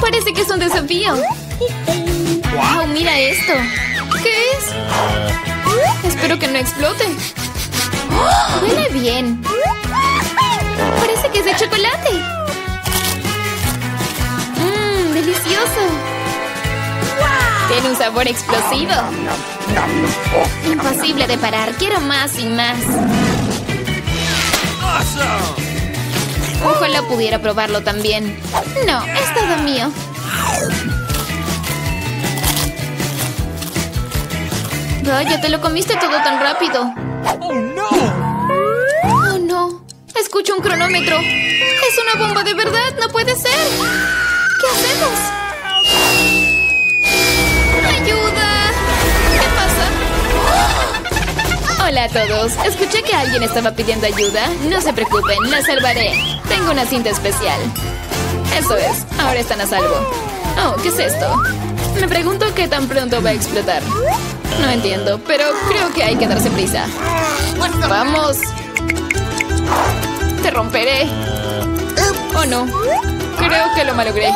Parece que es un desafío. ¡Wow! Mira esto. ¿Qué es? Espero que no explote. Huele bien. Parece que es de chocolate. Mmm, delicioso. Tiene un sabor explosivo. Imposible de parar. Quiero más y más. Ojalá pudiera probarlo también. No, es todo mío. Vaya, te lo comiste todo tan rápido. ¡Oh, no! ¡Oh, no! Escucho un cronómetro. ¡Es una bomba de verdad! ¡No puede ser! ¿Qué hacemos? Hola a todos. Escuché que alguien estaba pidiendo ayuda. No se preocupen, la salvaré. Tengo una cinta especial. Eso es. Ahora están a salvo. Oh, ¿qué es esto? Me pregunto qué tan pronto va a explotar. No entiendo, pero creo que hay que darse prisa. ¡Vamos! ¡Te romperé! ¿O no? Creo que lo malogré.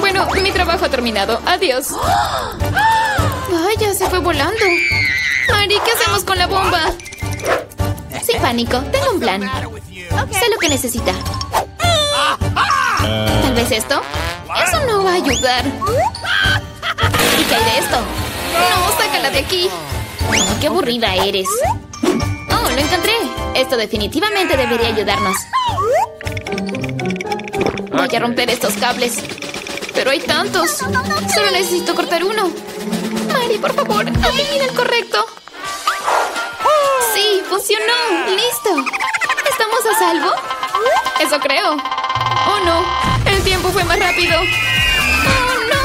Bueno, mi trabajo ha terminado. Adiós. Vaya, se fue volando. Mari, ¿qué hacemos con la bomba? Sin pánico, tengo un plan. Sé lo que necesita. ¿Tal vez esto? Eso no va a ayudar. ¿Y qué hay de esto? No, sácala de aquí. Oh, qué aburrida eres. Oh, lo encontré. Esto definitivamente debería ayudarnos. Voy a romper estos cables. Pero hay tantos. Solo necesito cortar uno. Por favor, adivina el correcto. Sí, funcionó. Listo. ¿Estamos a salvo? Eso creo. Oh, no. El tiempo fue más rápido. ¡Oh, no!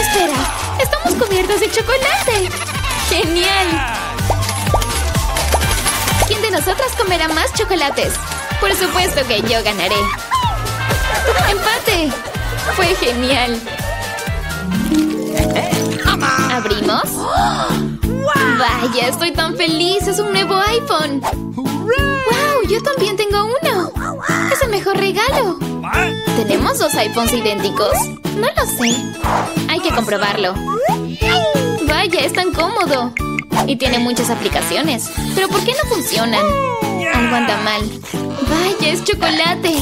Espera. Estamos cubiertos de chocolate. ¡Genial! ¿Quién de nosotras comerá más chocolates? Por supuesto que yo ganaré. ¡Empate! Fue genial. ¿Abrimos? Vaya, estoy tan feliz. Es un nuevo iPhone. ¡Wow! Yo también tengo uno. Es el mejor regalo. ¿Tenemos dos iPhones idénticos? No lo sé. Hay que comprobarlo. Vaya, es tan cómodo. Y tiene muchas aplicaciones. ¿Pero por qué no funcionan? Algo anda mal. Vaya, es chocolate.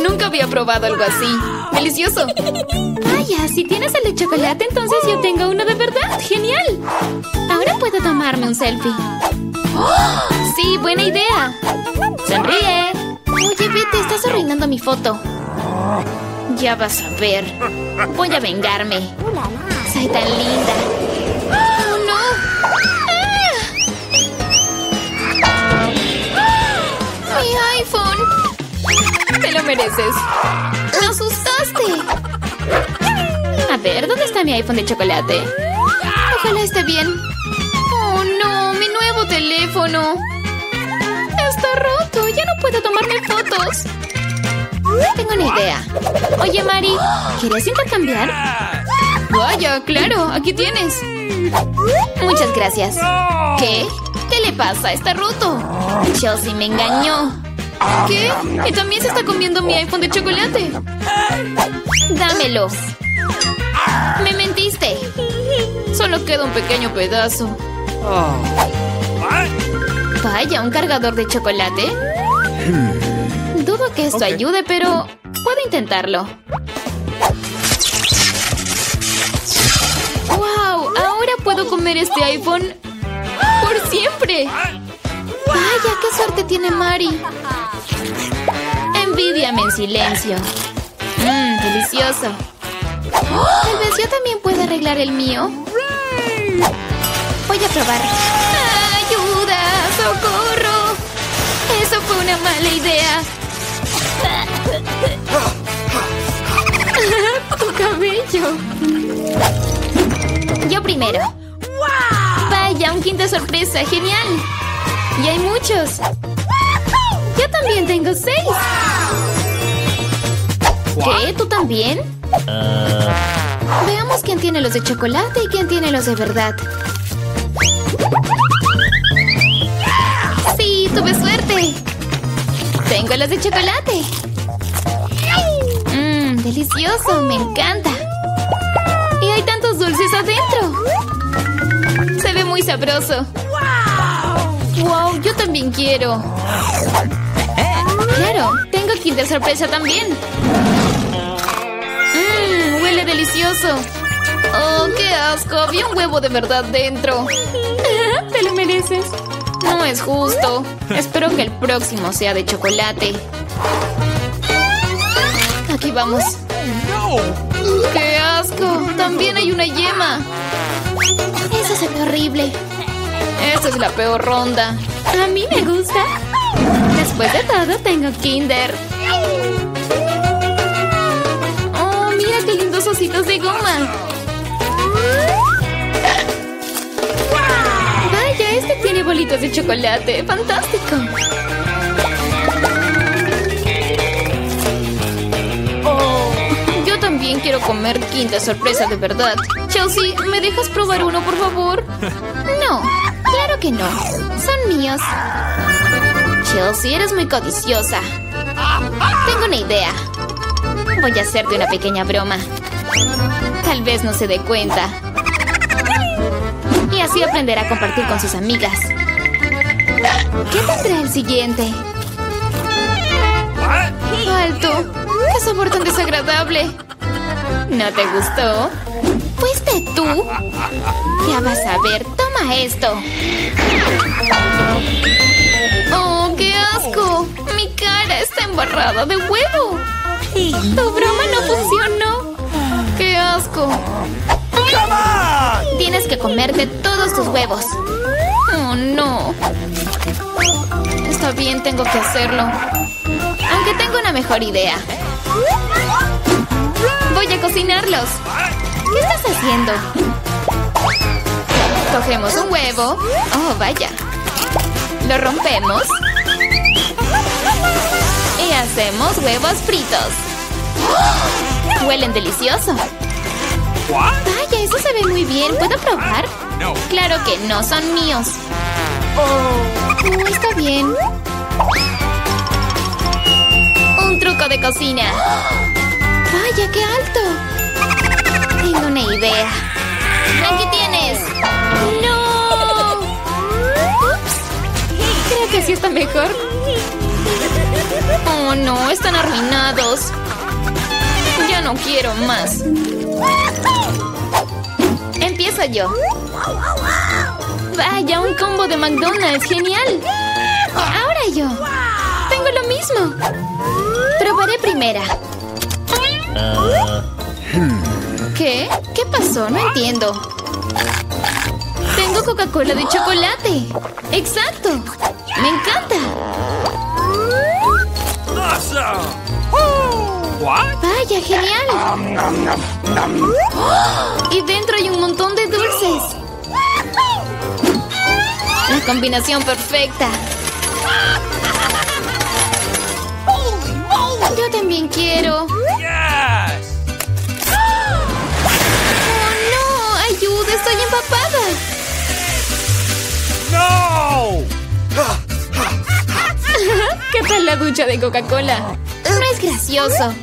Nunca había probado algo así. ¡Delicioso! Vaya, si tienes el de chocolate, entonces yo tengo uno de verdad. ¡Genial! Ahora puedo tomarme un selfie. ¡Oh! ¡Sí, buena idea! ¡Sonríe! Oye, vete, estás arruinando mi foto. Ya vas a ver. Voy a vengarme. Soy tan linda. ¡Oh, no! ¡Ah! ¡Mi iPhone! Te lo mereces. ¡Me asustaste! A ver, ¿dónde está mi iPhone de chocolate? Ojalá esté bien. ¡Oh, no! ¡Mi nuevo teléfono! ¡Está roto! ¡Ya no puedo tomarme fotos! Tengo una idea. Oye, Mari, ¿quieres intercambiar? Vaya, claro, aquí tienes. Muchas gracias. ¿Qué? ¿Qué le pasa? Está roto. Chelsea me engañó. ¿Qué? Y también se está comiendo mi iPhone de chocolate. Dámelo. Me mentiste. Solo queda un pequeño pedazo. Vaya, ¿un cargador de chocolate? Dudo que esto ayude, pero puedo intentarlo. ¡Wow! Ahora puedo comer este iPhone por siempre. Vaya, qué suerte tiene Mari. Envidiame en silencio. Mmm, delicioso. Tal vez yo también pueda arreglar el mío. Voy a probar. ¡Ayuda! ¡Socorro! Eso fue una mala idea. tu cabello. Yo primero. Vaya, un quinta sorpresa. Genial. Y hay muchos. Yo también tengo seis. ¿Qué? ¿Tú también? Veamos quién tiene los de chocolate y quién tiene los de verdad. Sí, tuve suerte. Tengo bolas de chocolate. Mmm, delicioso, me encanta. Y hay tantos dulces adentro. Se ve muy sabroso. ¡Wow! Yo también quiero. Claro, Kinder Sorpresa también. Mmm, huele delicioso. ¡Oh, qué asco! Había un huevo de verdad dentro. Te lo mereces. No es justo. Espero que el próximo sea de chocolate. Aquí vamos. ¡Qué asco! También hay una yema. Eso se ve horrible. Esta es la peor ronda. A mí me gusta. Después de todo, tengo Kinder. Ositos de goma! ¡Vaya, este tiene bolitos de chocolate! ¡Fantástico! Oh, yo también quiero comer quinta sorpresa de verdad. Chelsea, ¿me dejas probar uno, por favor? No, claro que no. Son míos. Chelsea, eres muy codiciosa. Tengo una idea. Voy a hacerte una pequeña broma. Tal vez no se dé cuenta. Y así aprenderá a compartir con sus amigas. ¿Qué tendrá el siguiente? ¡Alto! ¡Qué sabor tan desagradable! ¿No te gustó? ¿Fuiste tú? Ya vas a ver. Toma esto. ¡Oh, qué asco! Mi cara está embarrada de huevo. Tu broma no funcionó. ¡Qué asco! Tienes que comerte todos tus huevos. Oh, no. Está bien, tengo que hacerlo. Aunque tengo una mejor idea. Voy a cocinarlos. ¿Qué estás haciendo? Cogemos un huevo. Oh, vaya. Lo rompemos. Y hacemos huevos fritos. Huelen delicioso. Vaya, eso se ve muy bien. ¿Puedo probar? Claro que no, son míos. Oh, está bien. Un truco de cocina. Vaya, qué alto. Tengo una idea. Aquí tienes. ¡No! Ups. Creo que así está mejor. Oh, no, están arruinados. Ya no quiero más. Empiezo yo. Vaya, un combo de McDonald's. ¡Genial! Ahora yo. Tengo lo mismo. Probaré primera. ¿Qué? ¿Qué pasó? No entiendo. Tengo Coca-Cola de chocolate. ¡Exacto! ¡Me encanta! ¡Vaya, genial! Y dentro hay un montón de dulces. La combinación perfecta. Yo también quiero. ¡Oh, no! ¡Ayuda! ¡Estoy empapada! ¡No! ¿Qué tal la ducha de Coca-Cola? No es gracioso.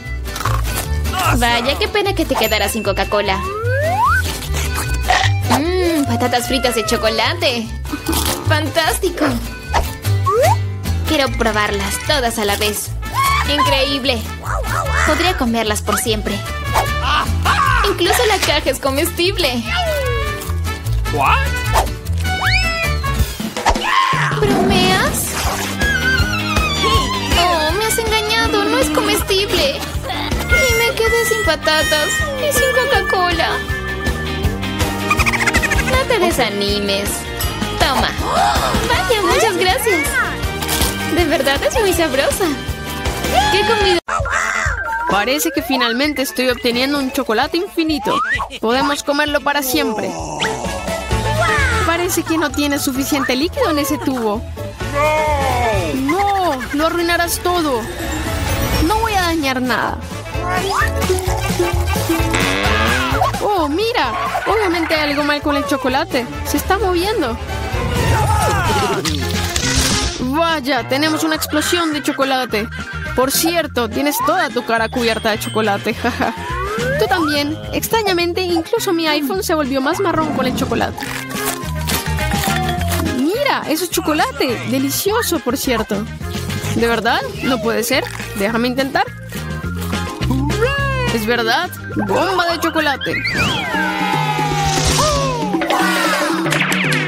Vaya, qué pena que te quedaras sin Coca-Cola. Mmm, patatas fritas de chocolate. ¡Fantástico! Quiero probarlas todas a la vez. ¡Increíble! Podría comerlas por siempre. Incluso la caja es comestible. ¿Bromeas? Oh, me has engañado. No es comestible. Sin patatas y sin Coca-Cola. No te desanimes. Toma. Vaya, muchas gracias. De verdad es muy sabrosa. ¿Qué comida? Parece que finalmente estoy obteniendo un chocolate infinito. Podemos comerlo para siempre. Parece que no tiene suficiente líquido en ese tubo. No, lo arruinarás todo. No voy a dañar nada. Oh, mira. Obviamente hay algo mal con el chocolate. Se está moviendo. Vaya, tenemos una explosión de chocolate. Por cierto, tienes toda tu cara cubierta de chocolate, jaja. Tú también. Extrañamente, incluso mi iPhone se volvió más marrón con el chocolate. Mira, eso es chocolate. Delicioso, por cierto. ¿De verdad? No puede ser. Déjame intentar. Es verdad. Bomba de chocolate.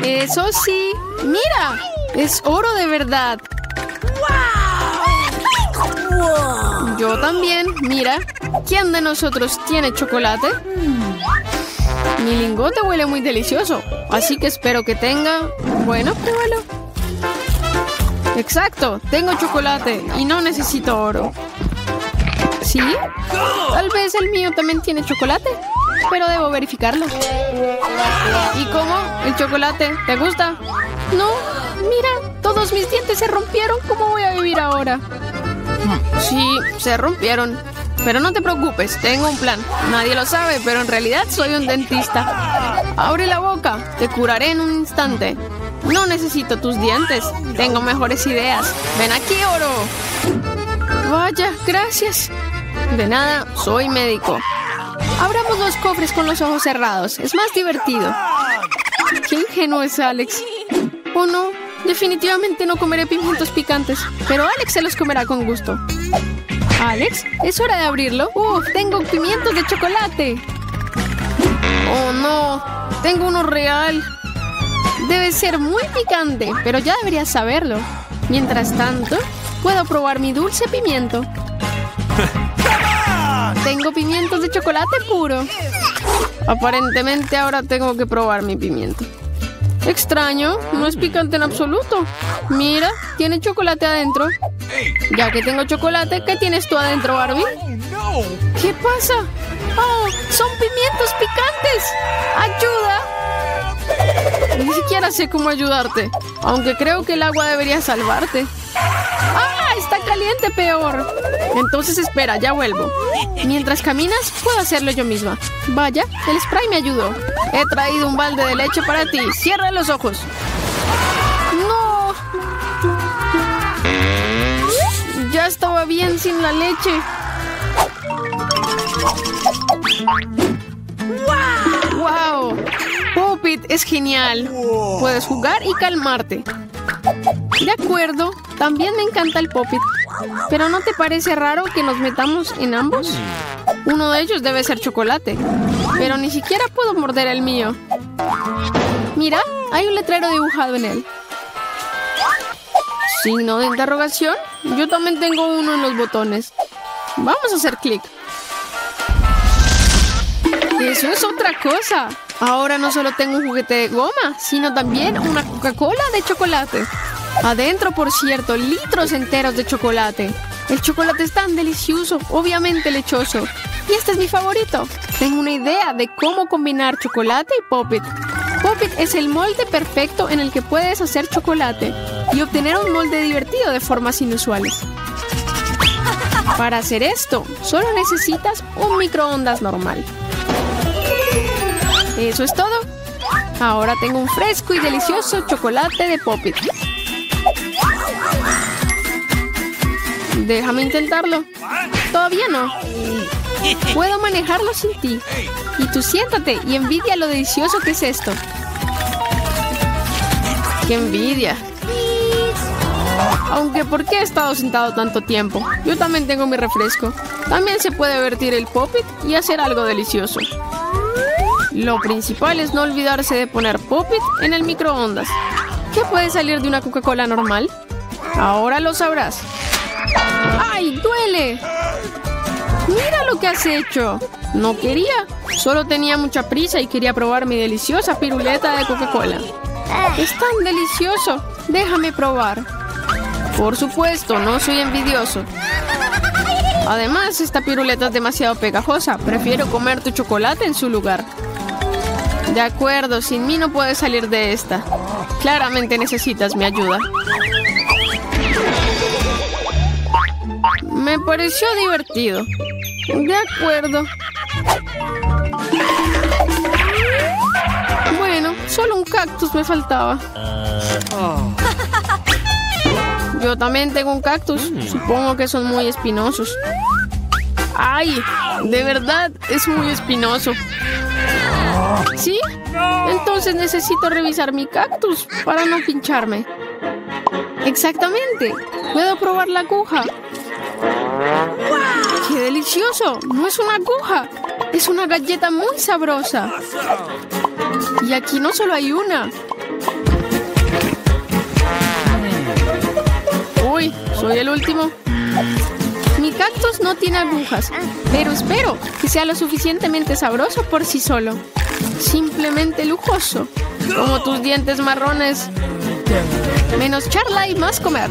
Eso sí. Mira. Es oro de verdad. Yo también, mira. ¿Quién de nosotros tiene chocolate? Mi lingote huele muy delicioso, así que espero que tenga... Bueno, pruébalo. Exacto, tengo chocolate y no necesito oro. ¿Sí? Tal vez el mío también tiene chocolate, pero debo verificarlo. ¿Y cómo? ¿El chocolate te gusta? No, mira, todos mis dientes se rompieron. ¿Cómo voy a vivir ahora? Sí, se rompieron. Pero no te preocupes, tengo un plan. Nadie lo sabe, pero en realidad soy un dentista. Abre la boca, te curaré en un instante. No necesito tus dientes, tengo mejores ideas. Ven aquí, oro. Vaya, gracias. De nada, soy médico. Abramos los cofres con los ojos cerrados, es más divertido. Qué ingenuo es Alex. ¿O no? Definitivamente no comeré pimientos picantes, pero Alex se los comerá con gusto. Alex, es hora de abrirlo. ¡Uf! Tengo pimientos de chocolate. Oh no, tengo uno real. Debe ser muy picante, pero ya deberías saberlo. Mientras tanto, puedo probar mi dulce pimiento. Tengo pimientos de chocolate puro. Aparentemente ahora tengo que probar mi pimiento. Extraño, no es picante en absoluto. Mira, tiene chocolate adentro. Ya que tengo chocolate, ¿qué tienes tú adentro, Barbie? ¿Qué pasa? ¡Oh! ¡Son pimientos picantes! ¡Ayuda! Ni siquiera sé cómo ayudarte. Aunque creo que el agua debería salvarte. ¡Ah! Caliente peor. Entonces espera, ya vuelvo. Mientras caminas, puedo hacerlo yo misma. Vaya, el spray me ayudó. He traído un balde de leche para ti. Cierra los ojos. ¡No! Ya estaba bien sin la leche. ¡Wow! Puppet es genial. Puedes jugar y calmarte. De acuerdo, también me encanta el Poppet. Pero ¿no te parece raro que nos metamos en ambos? Uno de ellos debe ser chocolate. Pero ni siquiera puedo morder el mío. Mira, hay un letrero dibujado en él. Signo de interrogación. Yo también tengo uno en los botones. Vamos a hacer clic. Eso es otra cosa. Ahora no solo tengo un juguete de goma, sino también una Coca-Cola de chocolate. Adentro, por cierto, litros enteros de chocolate. El chocolate es tan delicioso, obviamente lechoso. Y este es mi favorito. Tengo una idea de cómo combinar chocolate y Poppet. Poppet es el molde perfecto en el que puedes hacer chocolate y obtener un molde divertido de formas inusuales. Para hacer esto, solo necesitas un microondas normal. Eso es todo. Ahora tengo un fresco y delicioso chocolate de Poppet. Déjame intentarlo. Todavía no. Puedo manejarlo sin ti. Y tú siéntate y envidia lo delicioso que es esto. ¡Qué envidia! Aunque, ¿por qué he estado sentado tanto tiempo? Yo también tengo mi refresco. También se puede vertir el poppet y hacer algo delicioso. Lo principal es no olvidarse de poner poppet en el microondas. ¿Qué puede salir de una Coca-Cola normal? Ahora lo sabrás. ¡Ay, duele! Mira lo que has hecho. No quería. Solo tenía mucha prisa y quería probar mi deliciosa piruleta de Coca-Cola. Es tan delicioso. Déjame probar. Por supuesto, no soy envidioso. Además, esta piruleta es demasiado pegajosa. Prefiero comer tu chocolate en su lugar. De acuerdo, sin mí no puedes salir de esta. Claramente necesitas mi ayuda. Me pareció divertido. De acuerdo. Bueno, solo un cactus me faltaba. Yo también tengo un cactus. Supongo que son muy espinosos. ¡Ay! De verdad, es muy espinoso. ¿Sí? Entonces necesito revisar mi cactus para no pincharme. Exactamente. Puedo probar la aguja. ¡Qué delicioso! No es una aguja. Es una galleta muy sabrosa. Y aquí no solo hay una. Uy, soy el último. Mi cactus no tiene agujas, pero espero que sea lo suficientemente sabroso por sí solo. Simplemente lujoso, como tus dientes marrones. Menos charla y más comer.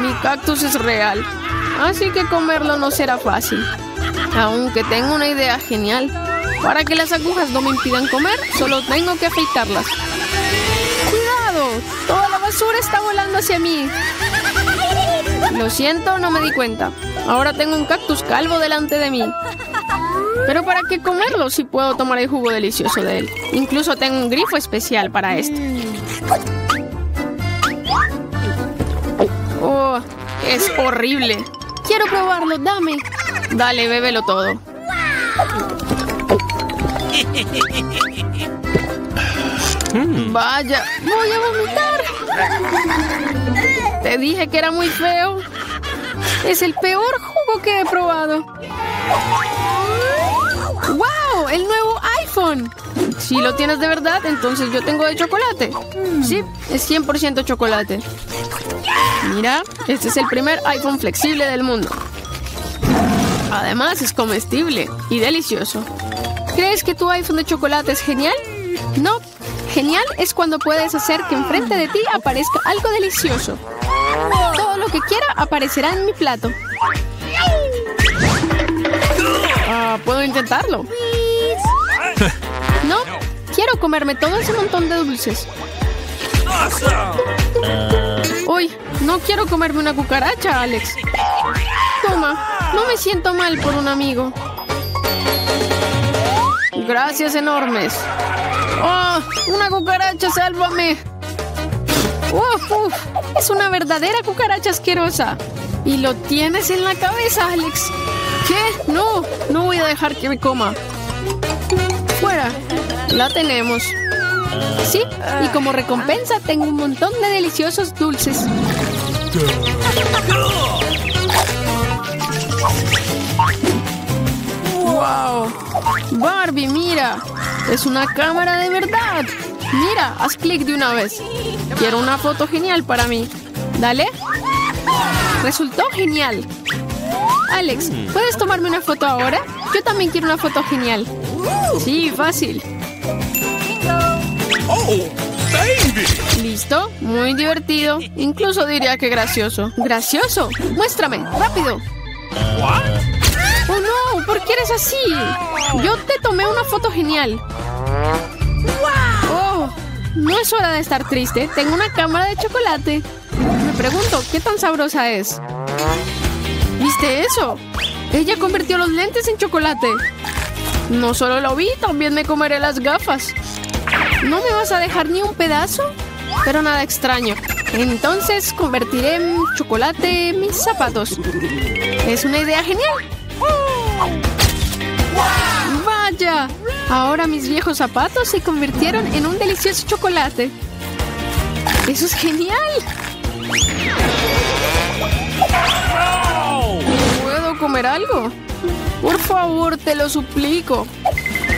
Mi cactus es real, así que comerlo no será fácil. Aunque tengo una idea genial. Para que las agujas no me impidan comer, solo tengo que afeitarlas. ¡Cuidado! Toda la basura está volando hacia mí. Lo siento, no me di cuenta. Ahora tengo un cactus calvo delante de mí. Pero ¿para qué comerlo si puedo tomar el jugo delicioso de él? Incluso tengo un grifo especial para esto. Oh, es horrible. Quiero probarlo, dame. Dale, bébelo todo. Vaya, voy a vomitar. Te dije que era muy feo. Es el peor jugo que he probado. ¡Wow! El nuevo iPhone. Si lo tienes de verdad, entonces yo tengo de chocolate. Sí, es 100% chocolate. Mira, este es el primer iPhone flexible del mundo. Además, es comestible y delicioso. ¿Crees que tu iPhone de chocolate es genial? No. Genial es cuando puedes hacer que enfrente de ti aparezca algo delicioso. Todo lo que quiera aparecerá en mi plato. Ah, ¿Puedo intentarlo? Quiero comerme todo ese montón de dulces. Uy, no quiero comerme una cucaracha, Alex. Toma, no me siento mal por un amigo. Gracias enormes. ¡Oh! ¡Una cucaracha, sálvame! ¡Uf, uf! Es una verdadera cucaracha asquerosa. Y lo tienes en la cabeza, Alex. ¿Qué? No, no voy a dejar que me coma. Fuera. La tenemos. Sí, y como recompensa tengo un montón de deliciosos dulces. ¡Wow! Barbie, mira. Es una cámara de verdad. Mira, haz clic de una vez. Quiero una foto genial para mí. Dale. Resultó genial. Alex, ¿puedes tomarme una foto ahora? Yo también quiero una foto genial. Sí, fácil. ¿Listo? Muy divertido. Incluso diría que gracioso. ¿Gracioso? Muéstrame, rápido. Oh no, ¿por qué eres así? Yo te tomé una foto genial. Oh, no es hora de estar triste. Tengo una cámara de chocolate. Me pregunto, ¿qué tan sabrosa es? ¿Viste eso? Ella convirtió los lentes en chocolate. No solo lo vi, también me comeré las gafas. ¿No me vas a dejar ni un pedazo? Pero nada extraño. Entonces convertiré en chocolate mis zapatos. Es una idea genial. ¡Vaya! Ahora mis viejos zapatos se convirtieron en un delicioso chocolate. ¡Eso es genial! ¿Puedo comer algo? Por favor, te lo suplico.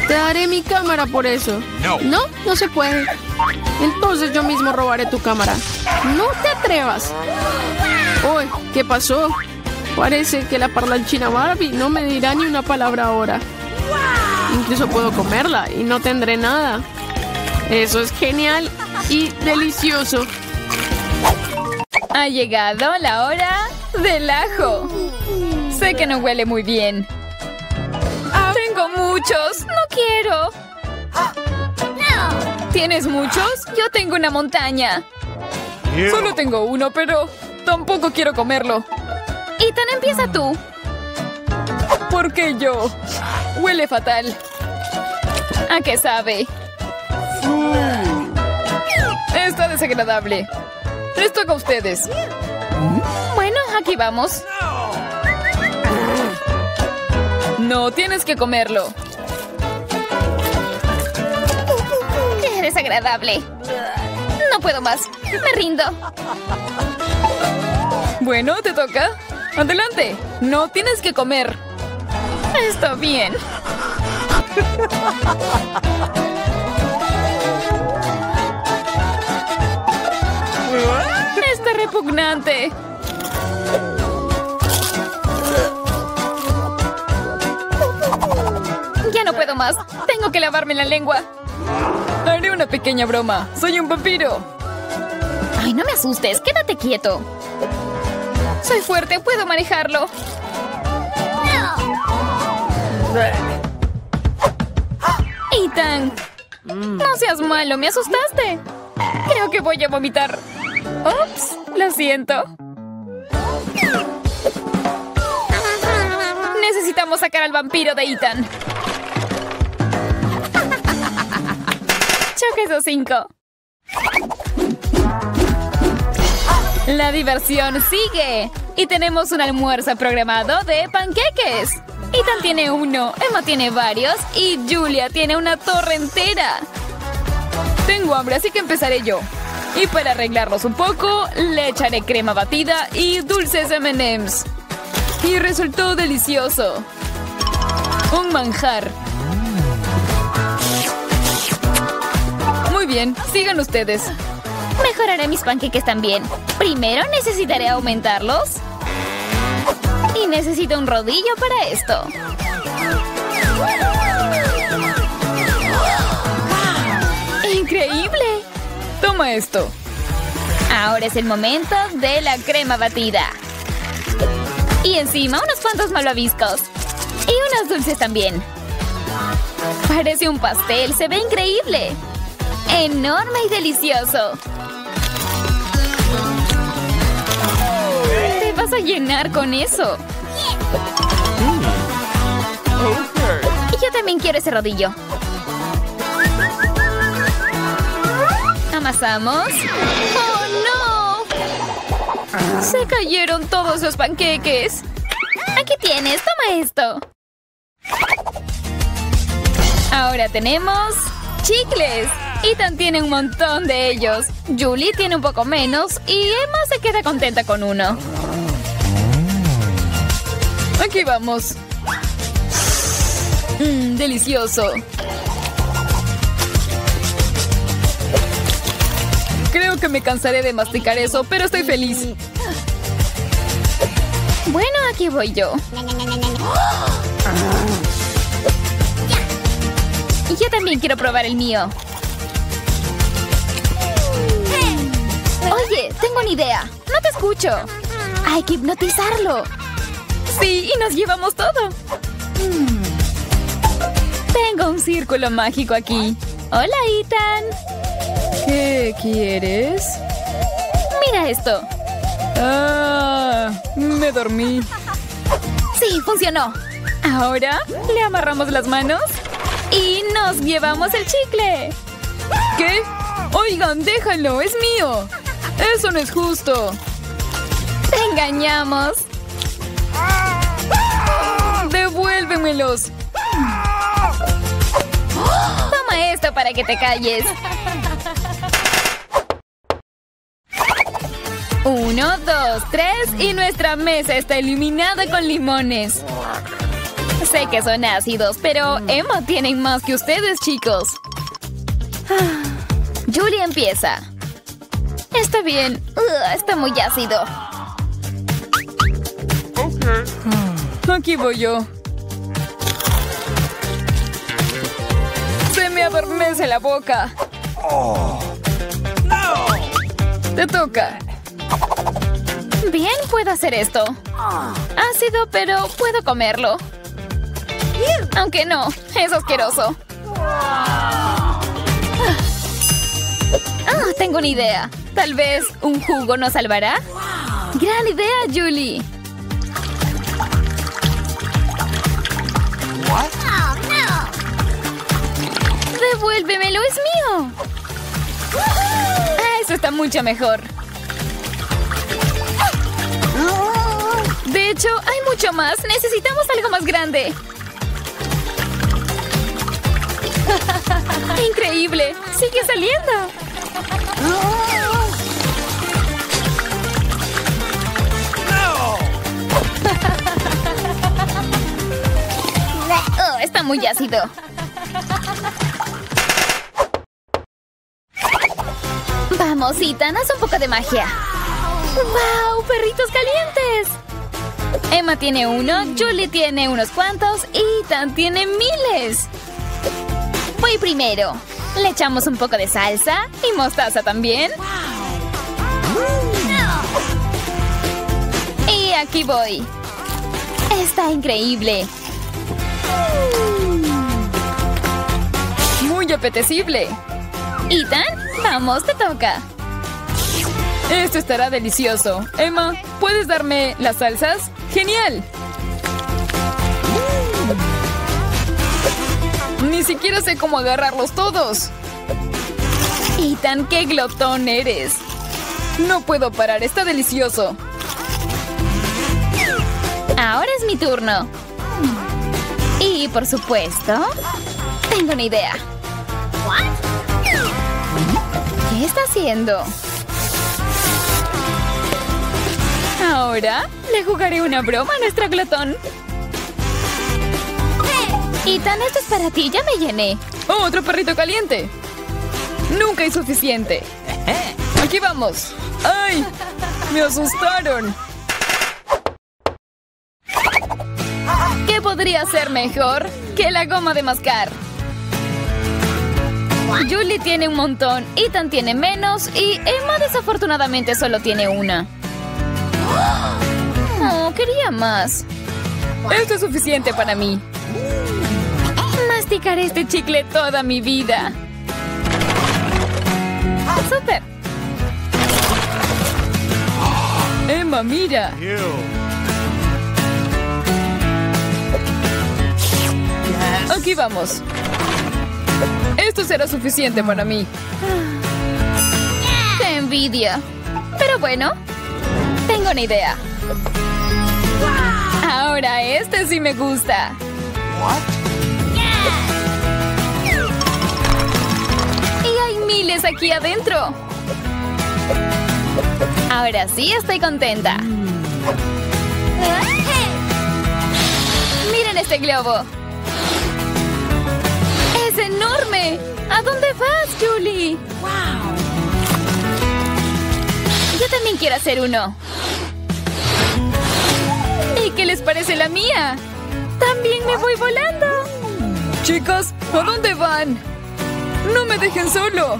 Te daré mi cámara por eso. No. No, no se puede. Entonces yo mismo robaré tu cámara. No te atrevas. Uy, ¿qué pasó? Parece que la parlanchina Barbie no me dirá ni una palabra ahora. Incluso puedo comerla y no tendré nada. Eso es genial y delicioso. Ha llegado la hora del ajo. Sé que no huele muy bien. Muchos. No quiero. ¿Tienes muchos? Yo tengo una montaña. Solo tengo uno, pero tampoco quiero comerlo. Ethan, empieza tú. ¿Por qué yo? Huele fatal. ¿A qué sabe? Está desagradable. Les toca a ustedes. Bueno, aquí vamos. No, tienes que comerlo. Desagradable. No puedo más. Me rindo. Bueno, te toca. Adelante. No tienes que comer. Está bien. Está repugnante. Ya no puedo más. Tengo que lavarme la lengua. Haré una pequeña broma. Soy un vampiro. Ay, no me asustes. Quédate quieto. Soy fuerte. Puedo manejarlo. Ethan. No seas malo. Me asustaste. Creo que voy a vomitar. Ups. Lo siento. Necesitamos sacar al vampiro de Ethan. Choque esos cinco. La diversión sigue. Y tenemos un almuerzo programado de panqueques. Ethan tiene uno, Emma tiene varios y Julia tiene una torre entera. Tengo hambre, así que empezaré yo. Y para arreglarlos un poco, le echaré crema batida y dulces M&M's. Y resultó delicioso. Un manjar. Bien, sigan ustedes. Mejoraré mis panqueques también. Primero necesitaré aumentarlos. Y necesito un rodillo para esto. ¡Increíble! Toma esto. Ahora es el momento de la crema batida. Y encima unos cuantos malvaviscos. Y unos dulces también. Parece un pastel, se ve increíble. Enorme y delicioso. Te vas a llenar con eso. Yo también quiero ese rodillo. Amasamos. ¡Oh, no! Se cayeron todos los panqueques. Aquí tienes, toma esto. Ahora tenemos chicles. Ethan tiene un montón de ellos. Julie tiene un poco menos y Emma se queda contenta con uno. Aquí vamos. Mmm, delicioso. Creo que me cansaré de masticar eso, pero estoy feliz. Bueno, aquí voy yo. Y yo también quiero probar el mío. Oye, tengo una idea. No te escucho. Hay que hipnotizarlo. Sí, y nos llevamos todo. Tengo un círculo mágico aquí. Hola, Ethan. ¿Qué quieres? Mira esto. Ah, me dormí. Sí, funcionó. Ahora le amarramos las manos y nos llevamos el chicle. ¿Qué? Oigan, déjalo, es mío. Eso no es justo. Te engañamos. Devuélvemelos. Toma esto para que te calles. Uno, dos, tres y nuestra mesa está iluminada con limones. Sé que son ácidos, pero Emma tiene más que ustedes, chicos. Julie empieza. Está bien. Está muy ácido. Aquí voy yo. Se me adormece la boca. Te toca. Bien, puedo hacer esto. Ácido, pero puedo comerlo. Aunque no, es asqueroso. Ah, tengo una idea. Tal vez un jugo nos salvará. Gran idea, Julie. Devuélvemelo, es mío. Ah, eso está mucho mejor. De hecho, hay mucho más. Necesitamos algo más grande. ¡Increíble! ¡Sigue saliendo! Oh, está muy ácido. Vamos, Ethan, haz un poco de magia. ¡Wow! ¡Perritos calientes! Emma tiene uno, Julie tiene unos cuantos y Ethan tiene miles. Voy primero. Le echamos un poco de salsa y mostaza también. Y aquí voy. Está increíble. Muy apetecible. Ethan, vamos, te toca. Esto estará delicioso. Emma, ¿puedes darme las salsas? ¡Genial! Ni siquiera sé cómo agarrarlos todos. Ethan, qué glotón eres. No puedo parar, está delicioso. Ahora es mi turno. Y por supuesto, tengo una idea. ¿Qué está haciendo? Ahora le jugaré una broma a nuestro glotón. Ethan, esto es para ti, ya me llené. Oh, otro perrito caliente. Nunca hay suficiente. Aquí vamos. ¡Ay! ¡Me asustaron! ¿Qué podría ser mejor que la goma de mascar? Julie tiene un montón, Ethan tiene menos y Emma desafortunadamente solo tiene una. Oh, quería más. Esto es suficiente para mí. Masticaré este chicle toda mi vida. ¡Súper! Emma, mira. Aquí vamos. Esto será suficiente para mí. ¡Qué envidia! Pero bueno, tengo una idea. Ahora este sí me gusta. Y hay miles aquí adentro. Ahora sí estoy contenta. Miren este globo. ¿A dónde vas, Julie? ¡Wow! Yo también quiero hacer uno. ¿Y qué les parece la mía? ¡También me voy volando! Chicas, ¿a dónde van? ¡No me dejen solo!